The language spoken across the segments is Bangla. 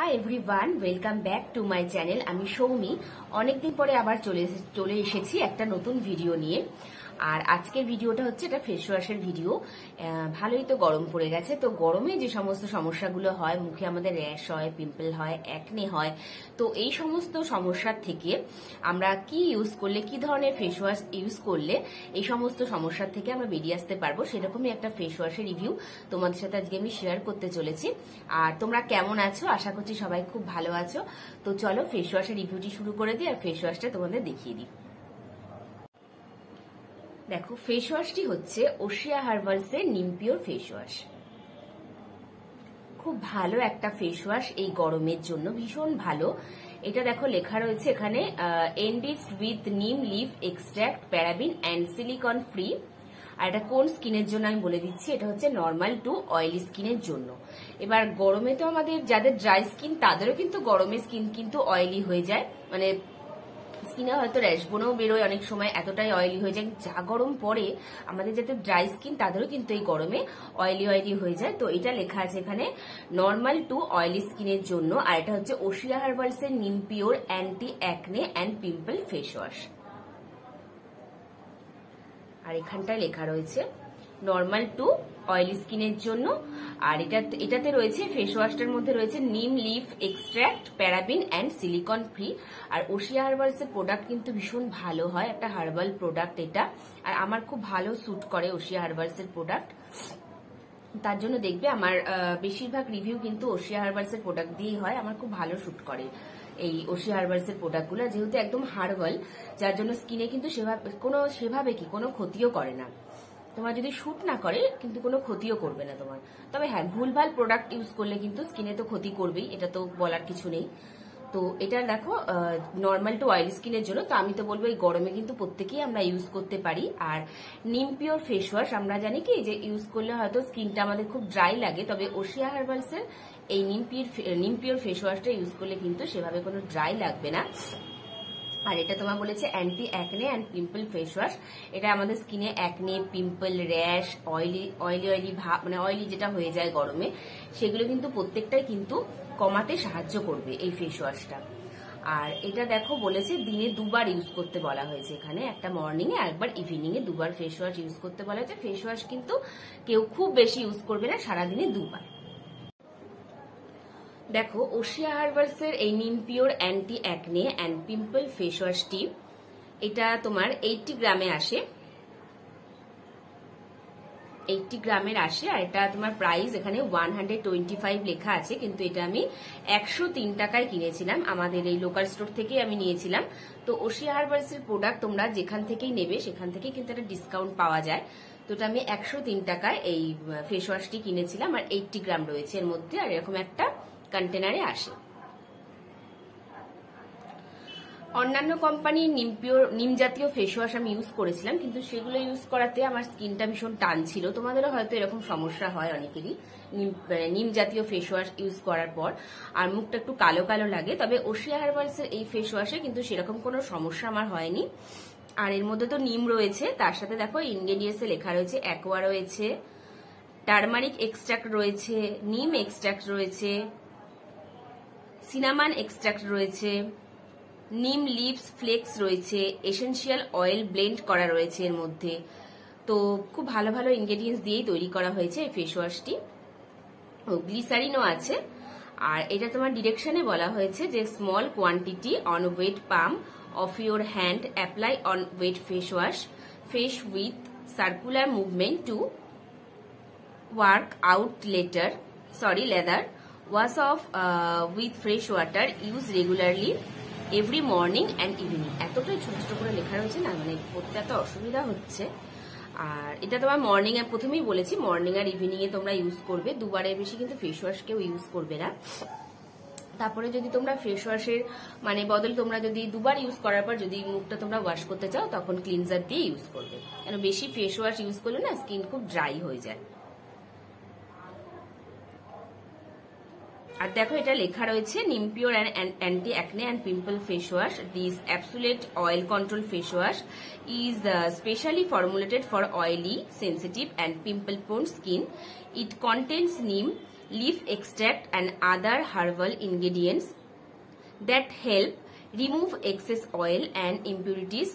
Hi everyone welcome back to my channel আমি সৌমি। অনেকদিন পরে আবার চলে চলে এসেছি একটা নতুন ভিডিও নিয়ে। আর আজকের ভিডিওটা হচ্ছে এটা ফেস ওয়াশের ভিডিও ভালোই তো গরম পড়ে গেছে। তো গরমে যে সমস্ত সমস্যাগুলো হয়, মুখে আমাদের র্যাশ হয় পিম্পল হয় অ্যাকনে হয়, তো এই সমস্ত সমস্যার থেকে আমরা কি ইউজ করলে, কি ধরনের ফেস ওয়াশ ইউজ করলে এই সমস্ত সমস্যার থেকে আমরা বেরিয়ে আসতে পারব, সেরকমই একটা ফেস ওয়াশের রিভিউ তোমাদের সাথে আজকে আমি শেয়ার করতে চলেছি। আর তোমরা কেমন আছো? আশা করছি সবাই খুব ভালো আছো। তো চলো ফেস ওয়াশের রিভিউটি শুরু করে দিই আর ফেস ওয়াশটা তোমাদের দেখিয়ে দিই। দেখো ফেস ওয়াশটি হচ্ছে ওশিয়া হার্বালস এর নিমপিওর ফেস ওয়াশ খুব ভালো একটা ফেস ওয়াশ এই গরমের জন্য, ভীষণ ভালো। এটা দেখো, লেখা রয়েছে এখানে enriched with neem leaf extract paraben and silicone free আর এটা কোন স্কিনের জন্য আমি বলে দিচ্ছি, এটা হচ্ছে নর্মাল টু অয়েলি স্কিনের জন্য। এবার গরমে তো আমাদের যাদের ড্রাই স্কিন তাদেরও কিন্তু গরমে স্কিন কিন্তু অয়েলি হয়ে যায়। মানে স্কিনে হয়তো র্যাশবোনও বেরোয় অনেক সময়, এতটাই অয়েলি হয়ে যায়। যা গরম পরে আমাদের যাতে ড্রাই স্কিন তাদেরও কিন্তু এই গরমে অয়েলি অয়েলি হয়ে যায়। তো এটা লেখা আছে এখানে নর্মাল টু অয়েলি স্কিনের জন্য। আর এটা হচ্ছে ওশিয়া হার্বালস এর Neempure anti acne and pimple face wash আর এখানটায় লেখা রয়েছে নর্মাল টু অয়েলি স্কিনের জন্য। আর এটা, এটাতে রয়েছে ফেস ওয়াশটার মধ্যে রয়েছে neem leaf extract paraben and silicone free R Oshea herbals এর প্রোডাক্ট কিন্তু ভীষণ ভালো হয়, একটা হার্বাল প্রোডাক্ট এটা। আর আমার খুব ভালো স্যুট করে ওশিয়া হার্বালস এর প্রোডাক্ট তার জন্য দেখবে আমার বেশিরভাগ রিভিউ কিন্তু ওশিয়া হার্বালস এর প্রোডাক্ট দিয়েই হয়। আমার খুব ভালো শুট করে এই ওশিয়া হার্বালস এর প্রোডাক্টগুলো যেহেতু একদম হার্বাল, যার জন্য স্কিনে কিন্তু সেভাবে, কোনো, সেভাবে কি, কোনো ক্ষতিও করে না। তোমার যদি শুট না করে, কিন্তু কোনো ক্ষতিও করবে না তোমার। তবে হ্যাঁ ভুলভাল প্রোডাক্ট ইউজ করলে কিন্তু স্কিনে তো ক্ষতি করবেই, এটা তো বলার কিছু নেই। তো এটা দেখো নর্মাল টু অয়েল স্কিনের জন্য, তো আমি তো বলব এই গরমে কিন্তু প্রত্যেকেই আমরা ইউজ করতে পারি। আর নিম পিওর ফেস ওয়াশ আমরা জানি কি, যে ইউজ করলে হয়তো স্কিনটা আমাদের খুব ড্রাই লাগে, তবে ওশিয়া হার্বালস এর এই নিম পিওর নিম পিওর ফেস ওয়াশটা ইউজ করলে কিন্তু সেভাবে কোনো ড্রাই লাগবে না। আর এটা তোমার বলেছে anti acne and pimple face wash এটা আমাদের স্কিনে acne pimple rash oily oily oily ভাব মানে অয়েলি যেটা হয়ে যায় গরমে, সেগুলো কিন্তু প্রত্যেকটাই কিন্তু কমাতে সাহায্য করবে এই ফেস ওয়াশটা আর এটা দেখো বলেছে দিনে দুবার ইউজ করতে বলা হয়েছে এখানে, একটা মর্নিং এ একবার ইভিনিং এ দুবার ফেস ওয়াশ ইউজ করতে বলা হয়েছে। ফেস ওয়াশ কিন্তু কেউ খুব বেশি ইউজ করবে না, সারাদিনে দুবার। দেখো, ওশিয়া হার্বালস এর এই neem pure anti acne and pimple face ওয়াশটি এটা তোমার এইটটি গ্রামে আসে। এইটটি গ্রামের আসে, আর এটা তোমার প্রাইস এখানে ওয়ান লেখা আছে, কিন্তু এটা আমি একশো তিন টাকায় কিনেছিলাম। আমাদের এই লোকাল স্টোর থেকেই আমি নিয়েছিলাম। তো ওশিয়া হার্বালস এর প্রোডাক্ট তোমরা যেখান থেকেই নেবে, সেখান থেকে কিন্তু একটা ডিসকাউন্ট পাওয়া যায়। তো এটা আমি একশো তিন টাকায় এই ফেস ওয়াশটি কিনেছিলাম, আর এইটটি গ্রাম রয়েছে এর মধ্যে, আর এরকম একটা কন্টেনারে আসে। অন্যান্য কোম্পানির নিম পিওর নিম জাতীয় ফেস ওয়াশ আমি ইউজ করেছিলাম, কিন্তু সেগুলো ইউজ করাতে আমার স্কিনটা ভীষণ টান ছিল। তোমাদেরও হয়তো এরকম সমস্যা হয় অনেকেরই, নিম জাতীয় ফেস ওয়াশ ইউজ করার পর। আর মুখটা একটু কালো কালো লাগে, তবে ওশিয়া হার্বালসের এই ফেস ওয়াশে কিন্তু সেরকম কোনো সমস্যা আমার হয়নি। আর এর মধ্যে তো নিম রয়েছে, তার সাথে দেখো ইনগ্রেডিয়েন্টসে লেখা রয়েছে অ্যাকোয়া রয়েছে টার্মারিক এক্সট্রাক্ট রয়েছে নিম এক্সট্রাক্ট রয়েছে সিনামান এক্সট্রাক্ট রয়েছে নিম লিভস ফ্লেক্স রয়েছে এসেন্সিয়াল অয়েল ব্লেন্ড করা রয়েছে এর মধ্যে। তো খুব ভালো ভালো ইনগ্রেডিয়েন্টস দিয়েই তৈরি করা হয়েছে এই ফেস ওয়াশটি ও গ্লিসারিনও আছে। আর এটা তোমার ডিরেকশনে বলা হয়েছে যে small quantity on wet palm of your hand apply on wet face wash face with circular movement to work out letter sorry leather wash off with fresh water use regularly every morning and evening এতটাই ছোট ছোট করে লেখা রয়েছে না মানে পড়তে এত অসুবিধা হচ্ছে। আর এটা তোমার মর্নিং এ প্রথমেই বলেছি মর্নিং আর ইভিনিং এ তোমরা ইউজ করবে। দুবারের বেশি কিন্তু ফেস ওয়াশ কেউ ইউজ করবে না। তারপরে যদি তোমরা ফেস ওয়াশের মানে বদল তোমরা যদি দুবার ইউজ করার পর যদি মুখটা তোমরা ওয়াশ করতে চাও, তখন ক্লিনজার দিয়ে ইউজ করবে। কেন বেশি ফেস ওয়াশ ইউজ করলে না স্কিন খুব ড্রাই হয়ে যায়। আর দেখো, এটা লেখা রয়েছে Neempure anti acne and pimple face wash this absolute oil control face wash is specially formulated for oily sensitive and pimple prone skin it contents neem leaf extract and other herbal ingredients that help remove excess oil and impurities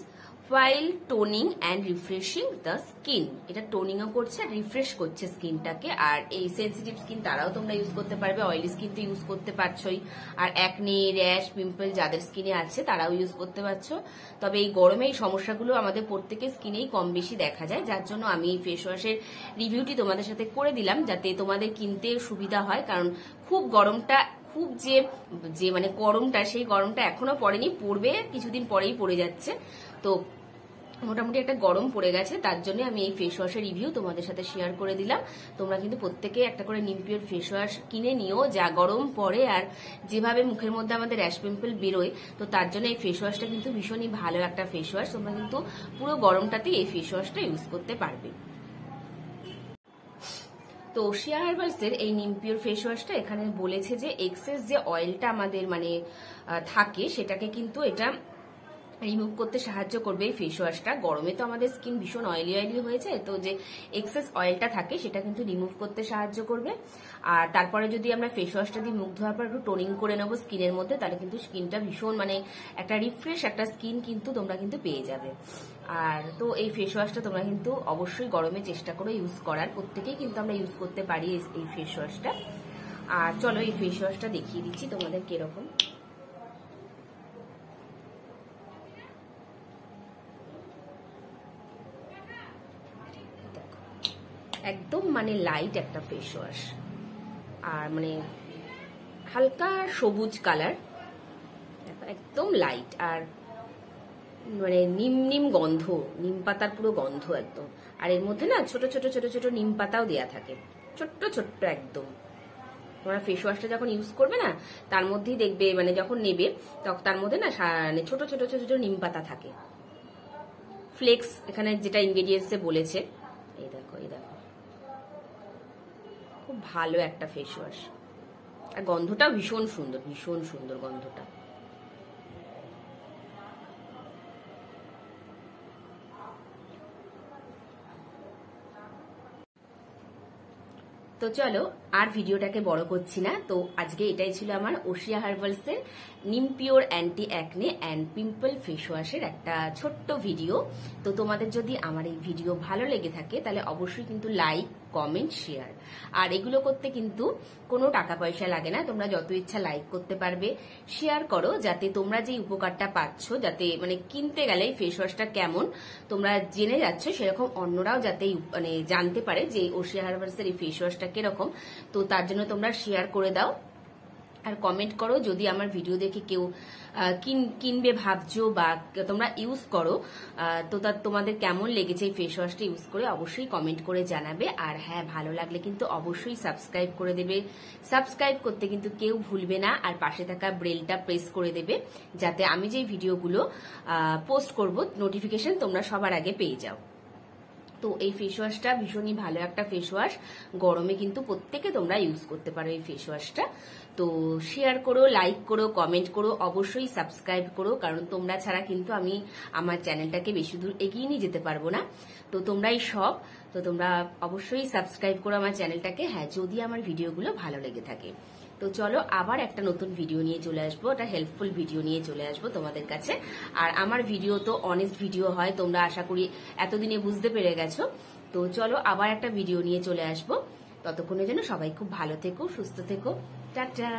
while toning and refreshing the skin. এটা টোনিংও করছে আর রিফ্রেশ করছে স্কিনটাকে আর এই সেন্সিটিভ স্কিন তারাও তোমরা ইউজ করতে পারবে। অয়েলি স্কিন তো ইউজ করতে পারছোই। আর একনি র্যাশ পিম্পল যাদের স্কিনে আছে, তারাও ইউজ করতে পারছ। তবে এই গরমে এই সমস্যাগুলো আমাদের প্রত্যেকের স্কিনেই কম বেশি দেখা যায়। যার জন্য আমি এই ফেস ওয়াশের রিভিউটি তোমাদের সাথে করে দিলাম, যাতে তোমাদের কিনতে সুবিধা হয়। কারণ খুব গরমটা, খুব যে যে মানে গরমটা, সেই গরমটা এখনও পড়েনি, পড়বে, কিছুদিন পরেই পড়ে যাচ্ছে। তো মোটামুটি একটা গরম পড়ে গেছে, তার জন্য আমি এই ফেস ওয়াশের রিভিউ তোমাদের সাথে শেয়ার করে দিলাম। তোমরা কিন্তু প্রত্যেকে একটা করে নিমপিওর ফেস ওয়াশ কিনে নিও, যা গরম পড়ে আর যেভাবে মুখের মধ্যে আমাদের র্যাশ পিম্পল বেরোয়, তো তার জন্য এই ফেস ওয়াশটা কিন্তু ভীষণই ভালো একটা ফেস ওয়াশ তোমরা কিন্তু পুরো গরমটাতে এই ফেস ওয়াশটা ইউজ করতে পারবে। তো শিয়া হার্বালসের এই নিমপিওর ফেস ওয়াশটা এখানে বলেছে যে এক্সেস যে অয়েলটা আমাদের মানে থাকে, সেটাকে কিন্তু এটা রিমুভ করতে সাহায্য করবে এই ফেস ওয়াশটা গরমে তো আমাদের স্কিন ভীষণ অয়েলি অয়েলি হয়েছে, তো যে এক্সেস অয়েলটা থাকে সেটা কিন্তু রিমুভ করতে সাহায্য করবে। আর তারপরে যদি আমরা ফেস ওয়াশটা দিয়ে মুখ ধোয়ার পর একটু টোনিং করে নেব স্কিনের মধ্যে, তাহলে কিন্তু স্কিনটা ভীষণ মানে একটা রিফ্রেশ একটা স্কিন কিন্তু তোমরা কিন্তু পেয়ে যাবে। আর তো এই ফেস ওয়াশটা তোমরা কিন্তু অবশ্যই গরমে চেষ্টা করো ইউজ করার। প্রত্যেকেই কিন্তু আমরা ইউজ করতে পারি এই ফেস ওয়াশটা আর চলো এই ফেস ওয়াশটা দেখিয়ে দিচ্ছি তোমাদের কীরকম। একদম মানে লাইট একটা ফেস ওয়াশ আর মানে হালকা সবুজ কালার একদম লাইট আর মানে নিম নিম গন্ধ, নিম পাতার পুরো গন্ধ একদম। আর এর মধ্যে না ছোট ছোট ছোট ছোট নিম পাতাও দেয়া থাকে। ছোট্ট ছোট্ট একদম। তোমরা ফেস ওয়াশটা যখন ইউজ করবে না, তার মধ্যেই দেখবে মানে যখন নেবে তখন তার মধ্যে না মানে ছোট ছোট ছোট ছোট নিম পাতা থাকে। ফ্লেক্স এখানে যেটা ইনগ্রেডিয়েন্টসে বলেছে, এই দেখো এই দেখো। খুব ভালো একটা ফেস ওয়াশ আর গন্ধটা ভীষণ সুন্দর ভীষণ সুন্দর গন্ধটা। তো চলো আর ভিডিওটাকে বড় করছি না। তো আজকে এটাই ছিল আমার ওশিয়া হার্বালস এর neem pure anti acne and pimple face ওয়াশের একটা ছোট্ট ভিডিও। তো তোমাদের যদি আমার এই ভিডিও ভালো লেগে থাকে, তাহলে অবশ্যই কিন্তু লাইক, কমেন্ট, শেয়ার। আর এগুলো করতে কিন্তু কোনো টাকা পয়সা লাগে না। তোমরা যত ইচ্ছা লাইক করতে পারবে, শেয়ার করো, যাতে তোমরা যে উপকারটা পাচ্ছ, যাতে মানে কিনতে গেলে ফেস ওয়াশটা কেমন তোমরা জেনে যাচ্ছ, সেরকম অন্যরাও যাতে মানে জানতে পারে যে ওশিয়া হার্বালসের এই ফেস ওয়াশটা কীরকম। তো তার জন্য তোমরা শেয়ার করে দাও। আর কমেন্ট করো যদি আমার ভিডিও দেখে কেউ কিনবে, ভাবছ বা তোমরা ইউজ করো তো তার, তোমাদের কেমন লেগেছে এই ফেস ওয়াশটা ইউজ করে অবশ্যই কমেন্ট করে জানাবে। আর হ্যাঁ ভালো লাগলে কিন্তু অবশ্যই সাবস্ক্রাইব করে দেবে। সাবস্ক্রাইব করতে কিন্তু কেউ ভুলবে না। আর পাশে থাকা ব্রেলটা প্রেস করে দেবে। যাতে আমি যে ভিডিওগুলো পোস্ট করব নোটিফিকেশন তোমরা সবার আগে পেয়ে যাও। তো এই ফেস ওয়াশটা ভীষণই ভালো একটা ফেস ওয়াশ গরমে কিন্তু প্রত্যেকে তোমরা ইউজ করতে পারো এই ফেস ওয়াশটা তো শেয়ার করো লাইক করো কমেন্ট করো, অবশ্যই সাবস্ক্রাইব করো, কারণ তোমরা ছাড়া কিন্তু আমি আমার চ্যানেলটাকে বেশি দূর এগিয়ে নিয়ে যেতে পারব না। তো তোমরাই সব, তো তোমরা অবশ্যই সাবস্ক্রাইব করো আমার চ্যানেলটাকে হ্যাঁ যদি আমার ভিডিওগুলো ভালো লেগে থাকে। তো চলো আবার একটা নতুন ভিডিও নিয়ে চলে আসব। একটা হেল্পফুল ভিডিও নিয়ে চলে আসব তোমাদের কাছে। আর আমার ভিডিও তো অনেস্ট ভিডিও হয়, তোমরা আশা করি এতদিনে বুঝতে পেরে গেছো। তো চলো আবার একটা ভিডিও নিয়ে চলে আসব। ততক্ষণের জন্য সবাই খুব ভালো থেকো, সুস্থ থেকো। টাটা।